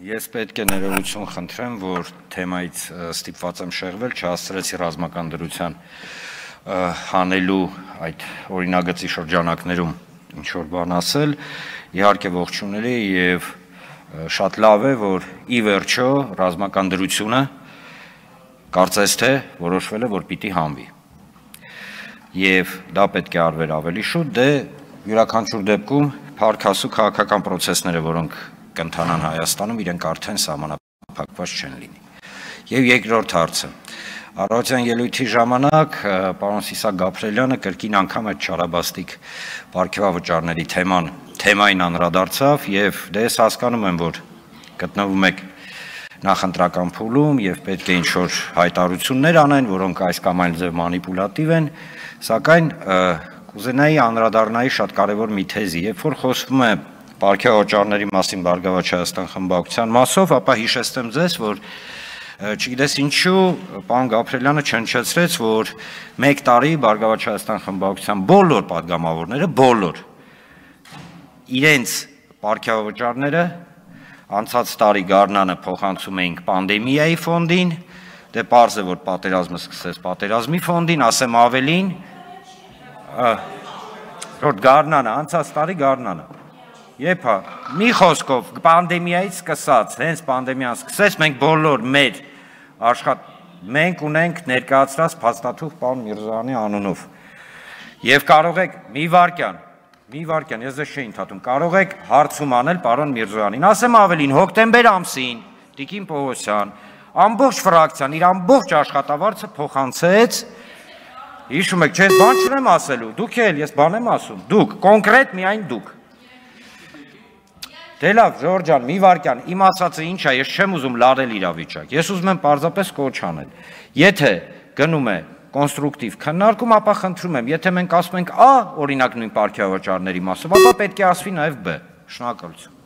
Ես պետք է ներողություն խնդրեմ, որ թեմայից ստիպված եմ շեղվել, չհասցրեցի ռազմական դրության հանելու այդ օրինագծի շրջանակներում ինչ որ բան ասել։ Իհարկե ողջունելի եւ շատ լավ է, որ ի վերջո ռազմական դրությունը կարծես թե որոշվել է, որ պիտի հանվի։ Եվ դա պետք է արվեր ավելի շուտ, դե յուրաքանչյուր դեպքում փառքասու քաղաքական process-ները, որոնք կընթանան Հայաստանում, իրենք արդեն սահմանափակված չեն լինի։ Եվ երկրորդ հարցը. Առողջյան ելույթի ժամանակ պարոն Սիսակ Գաբրելյանը կրկին անգամ այդ ճարաբաստիկ ապարքեվավճարների թեման թեմային անդրադարձավ եւ դե ես հասկանում եմ, որ գտնվում եք նախընտրական փուլում եւ պետք է ինչ-որ հայտարարություններ անեն, որոնք այս կամ այլ ձև մանիպուլատիվ են, սակայն կուզենայի անդրադառնայի շատ կարևոր մի թեզի, երբ որ խոսվում է Պարքյա օճառների մասին Բարգավաճ Հայաստան խմբակցության մասով, ապա հիշեցնեմ ձեզ, որ չգիտես ինչու պարոն Գաբրելյանը չնչացրեց, որ 1 տարի Բարգավաճ Հայաստան խմբակցության բոլոր падգամավորները, բոլոր իրենց Պարքյա օճառները անցած տարի Գառնանը փոխանցում էինք պանդեմիայի ֆոնդին, դե պարզ է որ պատերազմը սկսեց պատերազմի ֆոնդին, ասեմ ավելին, որ Գառնանը, անցած տարի Գառնանը Եփա, մի խոսքով, պանդեմիայից սկսած, հենց պանդեմիան սկսեց, մենք բոլոր մեր աշխատ մենք ունենք ներկայացրած փաստաթուղթ պարոն Միրզյանի անունով։ Եվ կարող եք մի վարքյան, մի վարքյան, ես ձեզ չէի ընդհատում, կարող եք հարցում անել պարոն Միրզյանին։ Ասեմ ավելին, հոկտեմբեր ամսին Տիկին Պողոսյան ամբողջ ֆրակցիան իր ամբողջ աշխատավարձը փոխանցեց Հիշում եք, չէ, բան չունեմ ասելու։ Դուք էլ, ես բան եմ ասում։ Դուք, կոնկրետ միայն դուք։ Դե լավ, Ժորժ ջան, մի վարքյան, իմ ասածը ինչ է, ես չեմ ուզում լարել իրավիճակ։ Ես ուզում եմ պարզապես կոչ անել։ Եթե գնում է կոնստրուկտիվ քննարկում, ապա խնդրում եմ, եթե մենք ասում ենք A, օրինակ նույն ապարքյավաճարների մասով, ապա պետք է ասվի նաև B։ Շնորհակալություն։